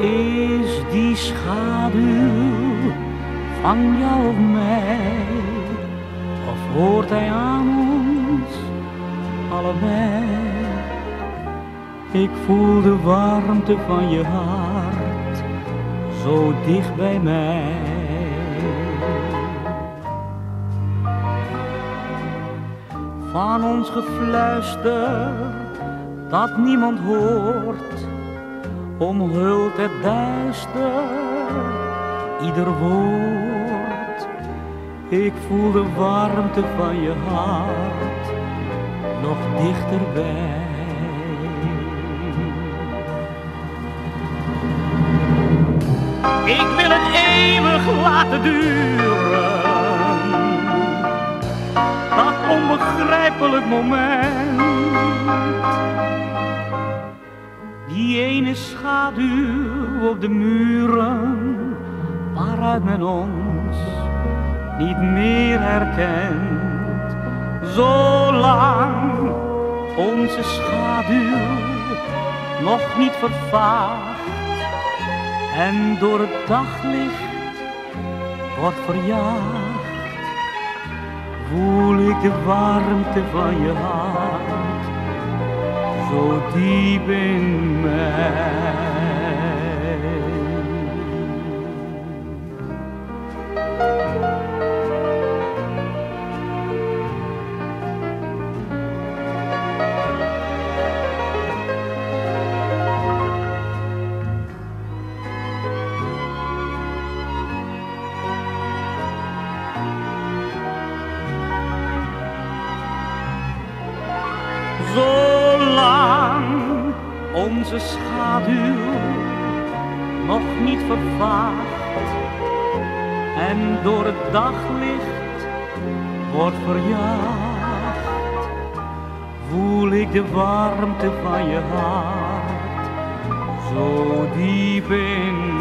Is die schaduw van jou of mij? Of hoort hij aan ons allebei? Ik voel de warmte van je hart zo dicht bij mij. Van ons gefluister dat niemand hoort, omhult het duister ieder woord. Ik voel de warmte van je hart nog dichterbij. Ik wil het eeuwig laten duren. Dat onbegrijpelijk moment. Die ene schaduw op de muren. Waaruit men ons niet meer herkent. Zolang onze schaduw nog niet vervaagt en door het daglicht wordt verjaagd, voel ik de warmte van je hart zo diep in mij. Onze schaduw nog niet vervaagt en door het daglicht wordt verjaagd, voel ik de warmte van je hart zo diep in